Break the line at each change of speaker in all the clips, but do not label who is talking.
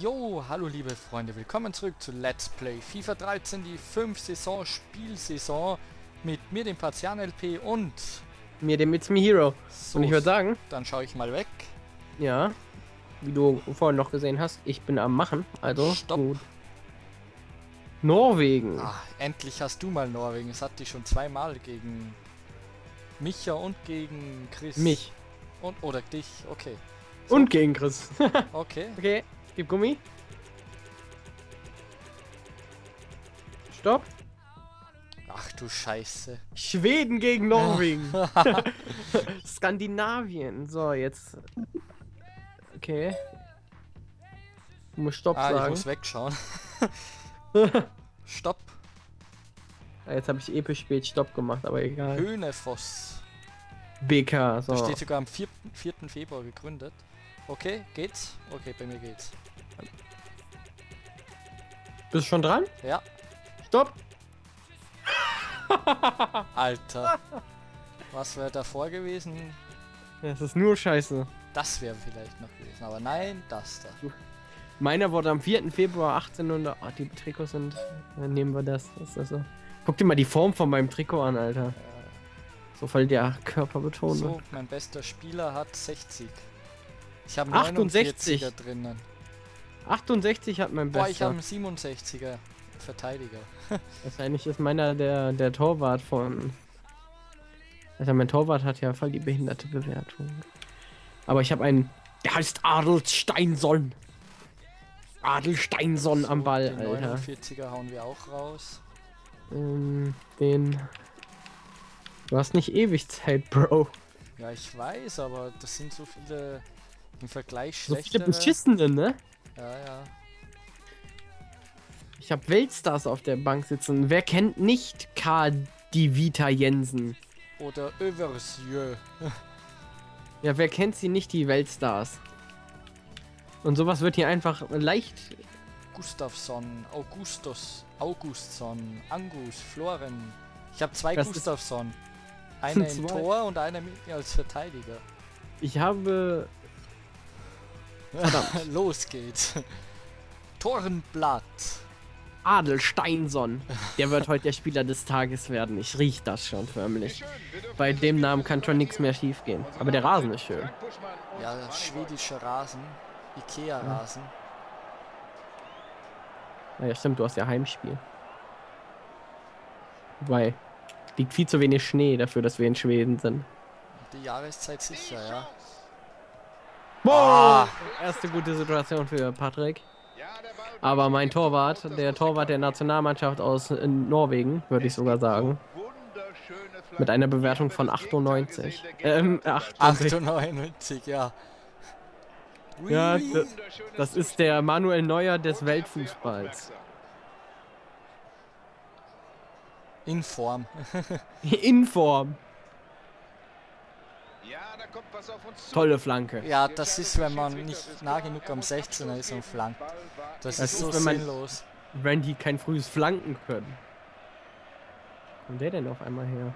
Jo, hallo liebe Freunde, willkommen zurück zu Let's Play FIFA 13, die 5 Saison Spielsaison mit mir, dem Partian LP und
Mir, dem It's Me Hero.
so,
Und ich würde sagen,
dann schaue ich mal weg.
ja, wie du vorhin noch gesehen hast, ich bin am Machen. Also,
Stopp.
gut. Norwegen.
Ah, endlich hast du mal Norwegen. Es hat dich schon zweimal gegen Micha und gegen Chris.
Mich.
Und oder dich. Okay.
Und gegen Chris.
Okay.
okay, gib Gummi. Stopp.
Ach du Scheiße.
Schweden gegen Norwegen. Skandinavien. So, jetzt. Okay. Du musst Stopp
Ah, ich
sagen.
muss wegschauen. Stopp.
Ah, jetzt habe ich episch spät Stopp gemacht, aber egal.
Hönefoss.
BK, so.
Da steht sogar am 4. 4. Februar gegründet. Okay, geht's? Okay, bei mir geht's.
Bist du schon dran?
Ja,
Stopp.
Alter. Was wäre davor gewesen?
Das ist nur scheiße.
Das wäre vielleicht noch gewesen. Aber nein, das da.
Meiner wurde am 4. Februar 1800. Ah, die Trikots sind. Dann nehmen wir das. das ist so. Guck dir mal die Form von meinem Trikot an, Alter. So voll der Körper betont.
So, mein bester Spieler hat 60. Ich habe
68.
49er drinnen.
68 hat mein
Boah, ich
bester.
habe einen 67er Verteidiger.
Wahrscheinlich ist meiner der, der Torwart von. Also mein Torwart hat ja voll die behinderte Bewertung. Aber ich habe einen. Der heißt Adel Steinson. Adel Steinson am
So,
Ball,
den
Alter.
49er hauen wir auch raus.
Ähm, den. Du hast nicht ewig Zeit, Bro.
Ja, ich weiß, aber das sind so viele im Vergleich
So viele
schlechtere.
beschissene, ne?
Ja, ja.
Ich habe Weltstars auf der Bank sitzen. Wer kennt nicht Karl die Vita Jensen?
Oder Översieux.
Ja, wer kennt sie nicht, die Weltstars? Und sowas wird hier einfach leicht.
Gustafsson, Augustus, Augustsson, Angus, Floren. Ich habe zwei
Das
Gustafsson. Einer
sind
im. Tor und einer mit mir als Verteidiger.
Ich habe. Verdammt.
Los geht's. Torenblatt.
Adel Steinson. Der wird heute der Spieler des Tages werden. Ich riech das schon förmlich. Bei dem Namen kann schon nichts mehr schief gehen. Aber der Rasen ist schön.
Ja, schwedischer Rasen. Ikea-Rasen.
Naja, stimmt, du hast ja Heimspiel. Wobei, liegt viel zu wenig Schnee dafür, dass wir in Schweden sind.
Die Jahreszeit sicher, ja.
Boah! Erste gute Situation für Patrick. Aber mein Torwart, der Torwart der Nationalmannschaft aus äh, Norwegen, würde ich sogar sagen, mit einer Bewertung von 98. Ähm, 98.
98, ja.
Ja, das, das ist der Manuel Neuer des Weltfußballs.
In Form.
In Form.
Ja, da kommt was auf uns zu.
Tolle Flanke.
Ja, das ist, wenn man nicht nah genug am 16er ist und flankt. Das,
Das
ist so
ist, wenn man-
sinnlos.
Wenn die kein frühes Flanken können. Kommt der denn auf einmal her?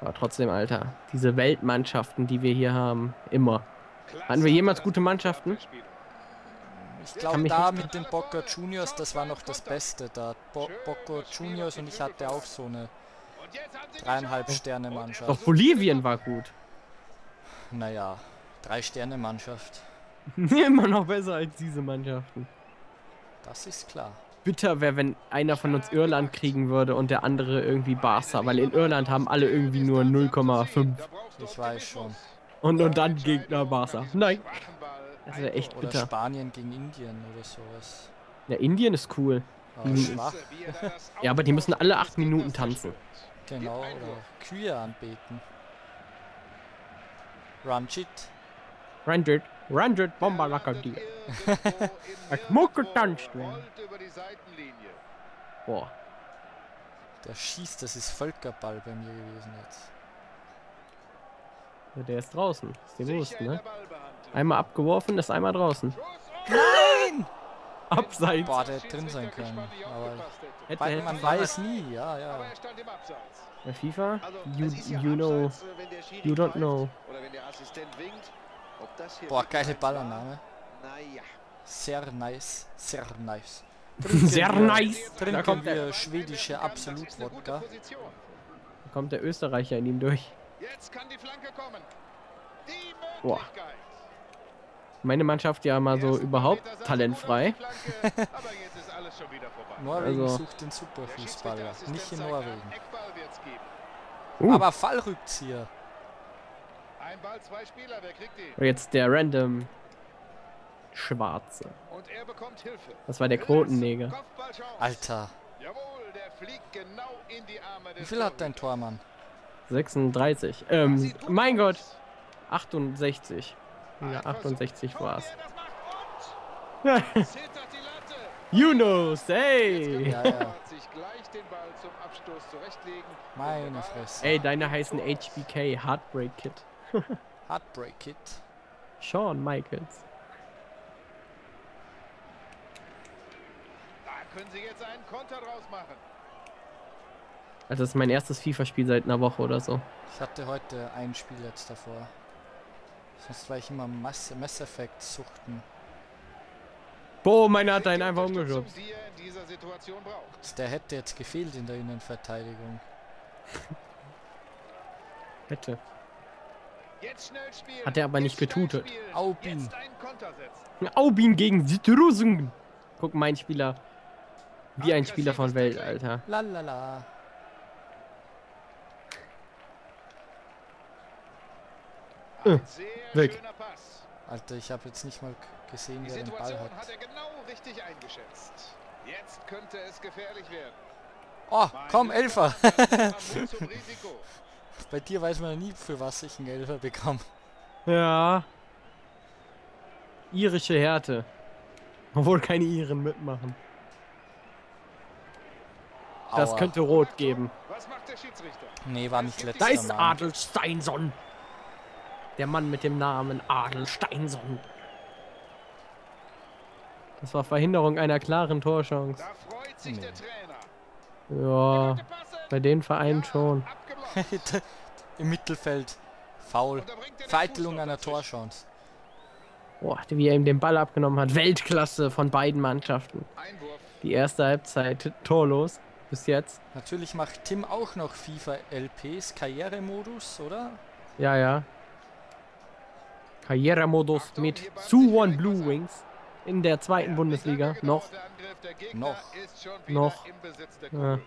Aber trotzdem, Alter. Diese Weltmannschaften, die wir hier haben. Immer. Hatten wir jemals gute Mannschaften?
Ich glaube, da mit den Boca Juniors, das war noch das Beste. Da Bo Boca Juniors und ich hatte auch so eine dreieinhalb Sterne Mannschaft.
Doch Bolivien war gut.
Naja, drei Sterne Mannschaft.
Immer noch besser als diese Mannschaften.
Das ist klar.
Bitter wäre, wenn einer von uns Irland kriegen würde und der andere irgendwie Barca, weil in Irland haben alle irgendwie nur 0,5.
Ich weiß schon.
Und, und dann Gegner Barca. Nein. Das wäre echt
Oder
bitter.
Spanien gegen Indien oder sowas.
Ja, Indien ist cool.
Aber
Mhm.
schwach.
Ja, aber die müssen alle 8 Minuten tanzen.
Genau, oder Kühe anbeten. Ranjit.
Randred, Randred Bomber Lakadie. Es muss getanzt werden.
über die Seitenlinie.
Boah.
Der schießt, das ist Völkerball bei mir gewesen jetzt.
Ja, Der ist draußen. Ist dir bewusst, ne? Einmal abgeworfen, ist einmal draußen.
Nein!
Abseits.
Boah, der hätte drin sein können. Aber
Hätte, hätte,
man weiß nie, ja, ja.
Bei FIFA?
Also,
You, you know.
Schiri
You don't know.
Oder wenn der Assistent winkt. Ob das hier
Boah, geile.
Naja.
Sehr nice. Sehr nice.
Sehr
wir-
nice. Da
Trinken
kommt, der,
wir schwedische Absolut-Wodka.
Da kommt der Österreicher in ihm durch.
Jetzt kann die Flanke kommen. Die
Boah. Meine Mannschaft ja mal so überhaupt talentfrei.
gut auf die Flanke, aber jetzt ist alles schon wieder vorbei.
Norwegen
Also-
sucht den Superfußballer, nicht in Norwegen.
Wird's geben.
Uh.
Aber Fallrückzieher.
Ein Ball, zwei Spieler, wer kriegt ihn?
Und jetzt der random Schwarze.
Und er bekommt Hilfe.
Das war der Quotenneger.
Alter,
Jawohl, der fliegt genau in die Arme des
wie viel hat dein. Tormann?
36.
Das
Ähm, mein Gott.
aus.
68. Ja,
Ein Versuch.
68
Guck,
war's. Hey!
kann
Ja, ja.
Torwart sich gleich den Ball zum Abstoß zurechtlegen. Und der
Meine Fresse.
Ey, deine heißen HBK, Heartbreak Kid.
Heartbreak Kid.
Shawn Michaels.
Da können sie jetzt einen Konter draus machen.
Also das ist mein erstes FIFA-Spiel seit einer Woche oder so.
Ich hatte heute ein Spiel jetzt davor. Sonst war ich immer Mass Mass Effect suchten.
Boah, meiner hat einen einfach umgeschubst.
er.
Der hätte jetzt gefehlt in der Innenverteidigung.
Hätte.
Jetzt schnell spielen.
Hat er aber nicht getutet.
Aubin.
Aubin gegen Sitrusung. Guck, mein Spieler. Wie ein Spieler von Welt, Alter.
Lalala.
Ein sehr
weg.
schöner Pass.
Alter, ich habe jetzt nicht mal gesehen,
Die
wer den Ball
Situation
hat.
hat er genau richtig eingeschätzt. Jetzt könnte es gefährlich werden.
Oh,
Mein
komm, Elfer.
das.
Bei dir weiß man ja nie, für was ich einen Elfer bekomme.
Ja. Irische Härte. Obwohl keine Iren mitmachen. Das
Aua.
könnte rot geben.
Was macht der Schiedsrichter?
Nee, war nicht letzter
Da ist. Adelsteinson. Der Mann mit dem Namen Adelsteinson. Das war Verhinderung einer klaren Torchance.
Da freut sich
Nee.
der Trainer.
Ja, bei den Vereinen
Ja,
schon.
Im Mittelfeld. Foul.
Er
Vereitelung einer. Torchance.
Boah, wie er ihm den Ball abgenommen hat. Weltklasse von beiden Mannschaften.
Einwurf.
Die erste Halbzeit torlos. Bis jetzt.
Natürlich macht Tim auch noch FIFA LPs Karrieremodus, oder?
Ja, ja. Karrieremodus mit Suwon Blue. Wings in der zweiten
Ja,
Bundesliga. Noch.
Noch.
ist schon wieder
Noch.
im Besitz der
Ja.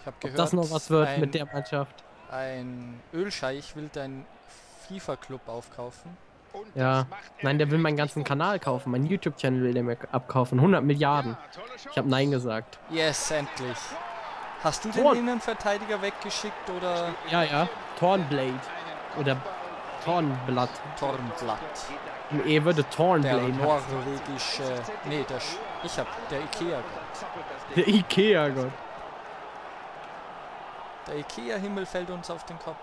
Ich habe
Ob
gehört,
das noch was wird
ein,
mit der Mannschaft.
ein Ölscheich will deinen FIFA-Club aufkaufen.
Und
Ja. Nein, der will meinen ganzen. Kanal kaufen. Mein YouTube-Channel will der mir abkaufen. 100 Milliarden. Ich habe. Nein gesagt.
Yes, endlich. Hast du den
Tor.
Innenverteidiger weggeschickt oder
Ja, ja. Tornblade. Oder. Tornblatt.
Tornblatt?
Im E würde
Der
Tornblade. heißen.
norwegische. Nee, der. Sch- Ich hab. Der Ikea.
Zappelt das Ding.
Der Ikea-Gott.
Der Ikea-Himmel fällt uns auf den Kopf.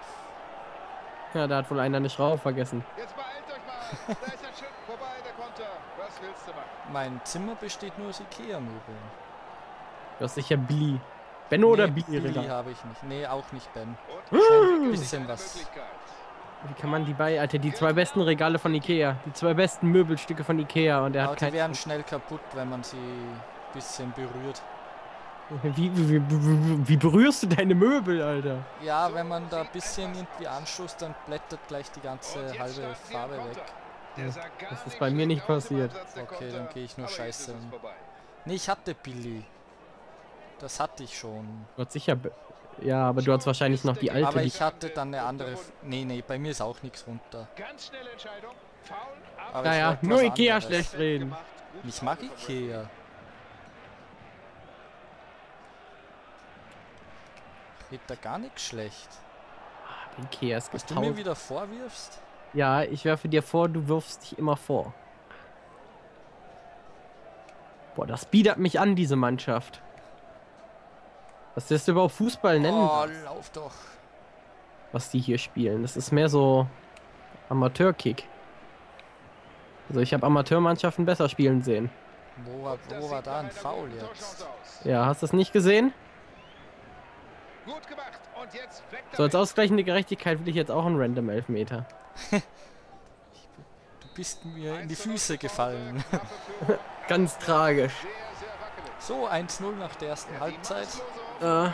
Ja, da hat wohl einer nicht rauf vergessen.
Jetzt beeilt euch mal. Da ist er schön vorbei, der Konter. Was willst du machen?
Mein Zimmer besteht nur aus Ikea-Möbeln.
Du hast sicher Billy. Benno oder
nee,
Billy?
Billy
Regal?
habe ich nicht. Nee, auch nicht Ben. Ein bisschen was.
Wie kann man die bei, Alter? Die zwei besten Regale von Ikea. Die zwei besten Möbelstücke von Ikea. Und er hat
die
kein.
wären schnell kaputt, wenn man sie ein bisschen berührt.
Wie, wie, wie, berührst du deine Möbel, Alter?
Ja, wenn man da ein bisschen irgendwie anstoßt, dann blättert gleich die ganze halbe Farbe weg.
Das ist bei mir nicht passiert.
Okay, dann gehe ich nur scheiße. Nee, ich hatte Billy. Das hatte ich schon.
Du hast sicher. Ja, aber du hast wahrscheinlich noch die alte.
Aber ich hatte dann eine andere. Nee, nee, bei mir ist auch nichts runter.
Ganz schnelle Entscheidung.
Aber ich
Naja, nur Ikea
anderes.
schlecht reden.
Ich mag. Ikea. Geht da gar nichts schlecht.
Ikea ist
Was du mir
getauscht.
wieder vorwirfst?
Ja, ich werfe dir vor, du wirfst dich immer vor. Boah, das biedert mich an, diese Mannschaft. Was das überhaupt Fußball nennen,
Oh, lauf doch.
was die hier spielen. Das ist mehr so Amateurkick. Also ich habe Amateurmannschaften besser spielen sehen.
Wo war, wo war da ein Foul jetzt?
Ja, hast du es nicht gesehen?
Gut gemacht. Und jetzt weg
So als ausgleichende Gerechtigkeit will ich jetzt auch einen Random
Du bist mir in die
1 zu 0
Füße gefallen.
Ganz tragisch.
So, 1-0 nach der ersten Halbzeit.
Äh,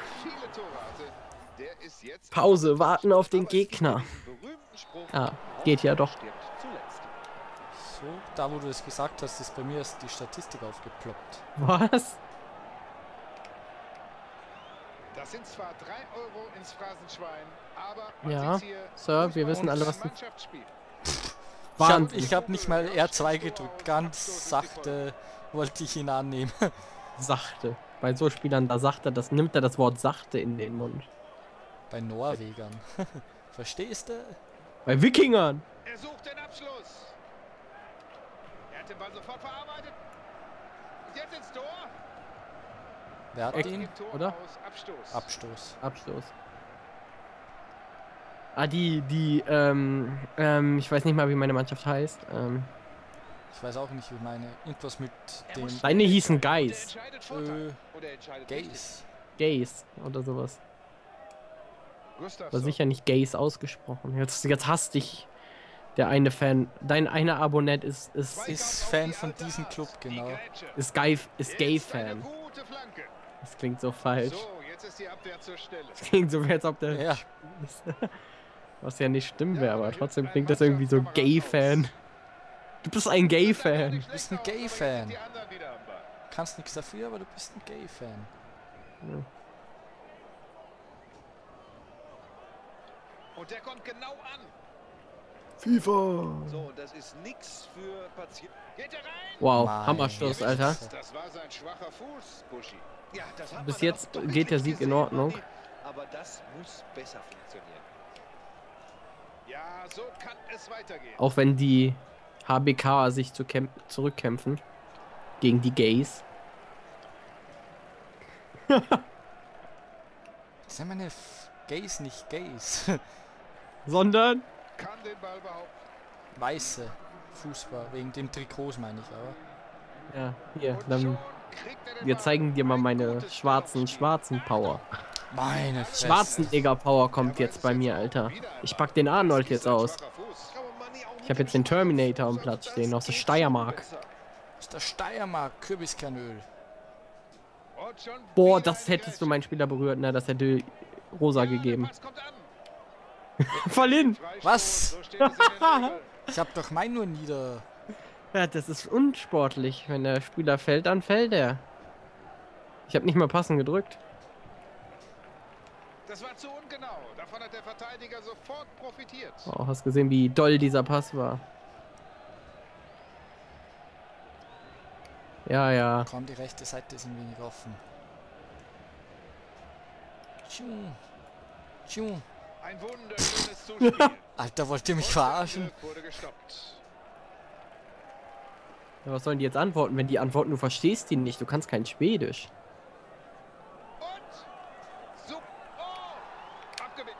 ist
Pause, warten auf den Gegner. Ah, geht ja doch.
So, da wo du es gesagt hast, ist bei mir erst die Statistik aufgeploppt.
Was?
Das sind zwar 3 Euro ins Phrasenschwein, aber
Ja, Sir, wir wissen alle,
ist
was du-.
Ich habe
Wahnsinn.
ich hab nicht mal R2 gedrückt, ganz sachte wollte ich ihn annehmen.
Sachte. Bei so Spielern, da sagt er, das nimmt er das Wort sachte in den Mund.
Bei Norwegern. Verstehst du?
Bei Wikingern.
Er sucht den Abschluss. Er hat den Ball sofort verarbeitet. Und jetzt ins Tor.
Wer hat
Eck.
den?
Oder?
aus Abstoß.
Abstoß.
Abstoß. Ah, die, die, ähm, ähm, ich weiß nicht mal, wie meine Mannschaft heißt. Ähm,
Ich weiß auch nicht, wie meine. Irgendwas mit dem
seine hießen Geis.
äh,
richtig.
Gays.
Gays oder sowas. War sicher nicht Gays ausgesprochen. Jetzt, jetzt hasst dich der eine Fan. Dein eine Abonnent ist, ist,
Ist Fan von diesem. Club, genau.
Ist Gay, ist Gay-Fan. Das klingt so falsch. Das klingt so, als ob der.
Ja,
Was ja nicht stimmen wäre, aber trotzdem klingt das irgendwie so Gay-Fan. Du bist ein Gay-Fan.
Du
bist ein Gay-Fan. Kannst nichts dafür, aber du bist ein Gay-Fan.
Und der kommt genau an.
FIFA.
So, und das ist nichts für Patienten.
Wow, Hammerstoß, Alter.
Das war sein schwacher Fuß, Buschi.
Ja, das hat
Bis jetzt geht der Sieg in
gesehen,
Ordnung.
Manni. Aber das muss besser funktionieren.
Ja, so kann es weitergehen.
Auch wenn die HBK sich zu kämp zurückkämpfen gegen die Gays.
Sind meine F Gays nicht Gays?
Sondern?
Kann den Ball behaupten.
Weiße Fußball, wegen dem Trikots meine ich aber.
Ja, hier, dann. Wir zeigen dir mal
Ein
meine schwarzen, schwarzen Power.
Meine Fresse.
Schwarzen Digger Power kommt jetzt bei mir, Alter. Ich pack den Arnold jetzt aus. Ich habe jetzt den Terminator am Platz stehen, aus der Steiermark.
Aus der Steiermark, Kürbiskernöl.
Boah, das hättest du meinen Spieler berührt, ne? Das hätte rosa gegeben. Verlieren!
Was? Ich hab doch mein nur nieder.
Ja, das ist unsportlich. Wenn der Spieler fällt, dann fällt er. Ich habe nicht mal passend gedrückt.
Das war zu ungenau. Davon hat der Verteidiger sofort profitiert.
Oh, hast gesehen, wie doll dieser Pass war. Ja, ja.
Komm, die rechte Seite ist ein wenig offen. Tschu. Tschu.
Ein wunderschönes Zuspiel.
Alter, wollt ihr mich verarschen?
Wurde gestoppt.
Ja, Was sollen die jetzt antworten, wenn die antworten, du verstehst ihn nicht, du kannst kein Schwedisch.
Und so.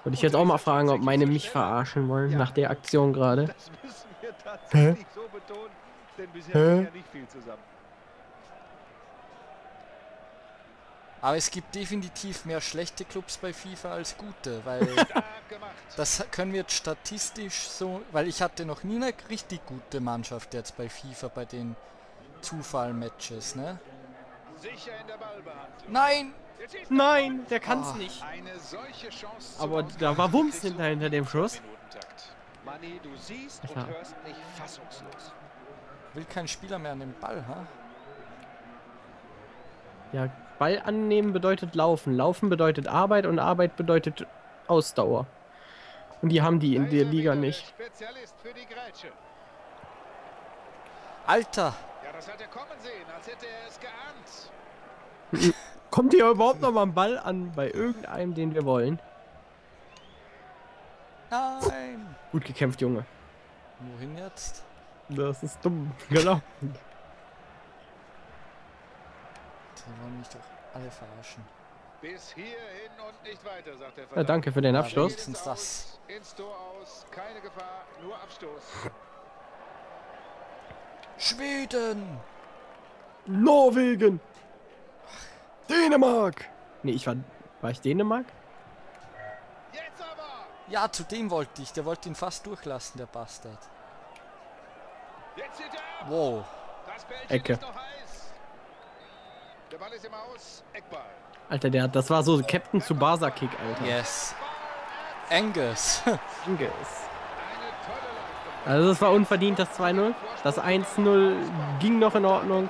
Würde ich jetzt auch mal fragen, ob meine mich verarschen wollen, nach der Aktion gerade.
Das müssen wir tatsächlich so betonen, denn bisher
Hä?
ja nicht viel zusammen.
Aber es gibt definitiv mehr schlechte Clubs bei FIFA als gute, weil das können wir jetzt statistisch so, weil ich hatte noch nie eine richtig gute Mannschaft jetzt bei FIFA bei den Zufallmatches, ne?
Sicher in der Ballbehandlung.
Nein!
Nein, der kann's
Ah.
nicht.
Eine solche Chance.
Aber da war Wumms hinter, hinter dem Schuss.
Manni, du siehst und hörst mich fassungslos.
Will kein Spieler mehr an den Ball, ha?
Ja, Ball annehmen bedeutet laufen. Laufen bedeutet Arbeit und Arbeit bedeutet Ausdauer. Und die haben die in der Liga nicht.
Spezialist für die Grätsche.
Alter!
Ja, das hat er kommen sehen, als hätte er es geahnt.
Kommt hier überhaupt noch mal ein Ball an bei irgendeinem, den wir wollen?
Nein!
Gut gekämpft, Junge.
Wohin jetzt?
Das ist dumm. Genau.
Die wollen mich doch alle verarschen.
Bis hierhin und nicht weiter, sagt der
Ja,
Verteidiger.
danke für den
Ja,
Abschluss.
wenigstens das.
Ins Tor aus, keine Gefahr, nur Abstoß.
Schweden!
Norwegen! Dänemark! Nee, ich war. War ich Dänemark?
Jetzt aber!
Ja, zu dem wollte ich. Der wollte ihn fast durchlassen, der Bastard. Wow.
Ecke. Alter, der, das war so Captain Tsubasa Kick, Alter.
Yes. Angus.
Angus. Also es war unverdient das 2-0. Das 1-0 ging noch in Ordnung.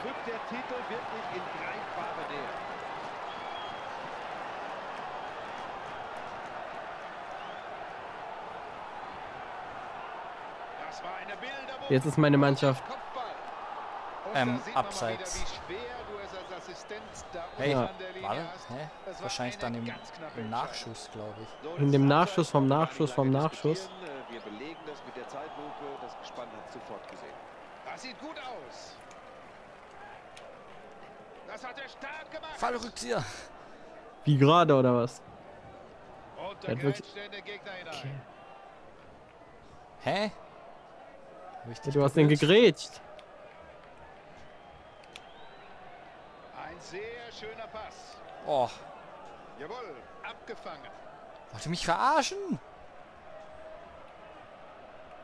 Jetzt ist meine Mannschaft.
Ähm, abseits. Hey,
Linie
warte. Hä? Wahrscheinlich dann im, im. Nachschuss, glaube ich.
In dem Nachschuss vom Nachschuss vom Nachschuss.
Äh, Wir belegen das mit der Zeitlupe. Das Gespann hat sofort gesehen.
Das sieht gut aus. Das hat er stark gemacht.
Fallrückzieher.
Wie gerade oder was?
Und
Der wirklich-. Okay.
Hä? Dich
Du hast den gegrätscht.
Ein sehr schöner Pass.
Oh,
Jawohl, abgefangen.
wollt ihr mich verarschen?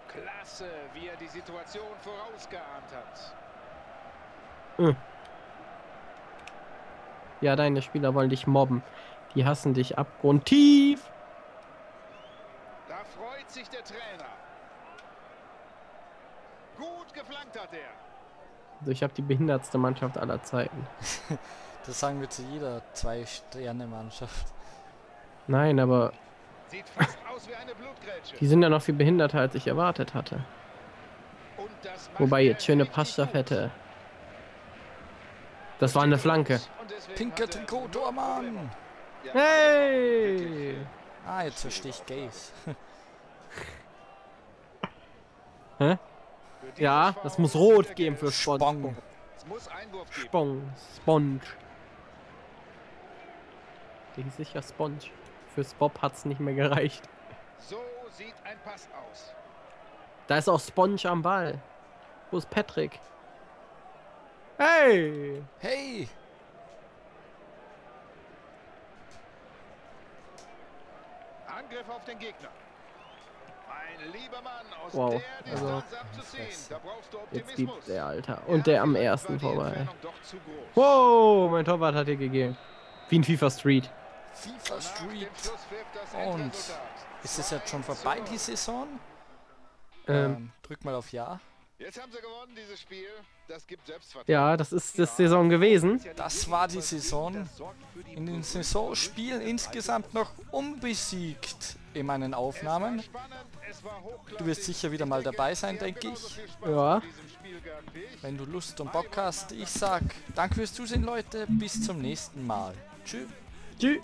Klasse, wie er die Situation vorausgeahnt hat.
Ja, deine Spieler wollen dich mobben. Die hassen dich abgrundtief.
Da freut sich der Trainer. Gut geflankt hat er.
Also ich habe die behindertste Mannschaft aller Zeiten.
Das sagen wir zu jeder Zwei-Sterne-Mannschaft.
Nein, aber
Sieht fast aus wie eine Blutgrätsche.
die sind ja noch viel behinderter, als ich erwartet hatte.
Und das macht
Wobei jetzt schöne Passstaffette. Das war eine Flanke.
Pinker
er
Trikot, Tormann!
Ja,
Hey!
Ah, jetzt verstehe ich Gays.
Hä?
Für
Ja, das muss rot geben für
Geld.
Spong.
Spong.
Es muss Einwurf geben.
Spong. Sponge. Der hieß sicher Sponge. Fürs Bob hat's nicht mehr gereicht.
So sieht ein Pass aus.
Da ist auch Sponge am Ball. Wo ist Patrick? Hey!
Hey!
Angriff auf den Gegner. Mein lieber Mann, aus
Wow,
der
also-
Distanz abzuziehen, da brauchst du
Jetzt
Optimismus.
gibt der Alter. Und der am ersten
die
vorbei. Wow, mein Torwart hat dir gegeben. Wie in FIFA Street.
FIFA Street. Und. Ist es jetzt schon
2
vorbei, die
0.
Saison?
Ähm,
Ähm, drück mal auf Ja.
Jetzt haben sie gewonnen, dieses Spiel. Das gibt Selbstvertrauen.
ja, das ist das Saison gewesen.
Das war die Saison. In den Saisonspielen insgesamt noch unbesiegt in meinen Aufnahmen. Du wirst sicher wieder mal dabei sein, denke ich.
Ja.
Wenn du Lust und Bock hast. Ich sag danke fürs Zusehen, Leute. Bis zum nächsten Mal. Tschüss.
Tschüss.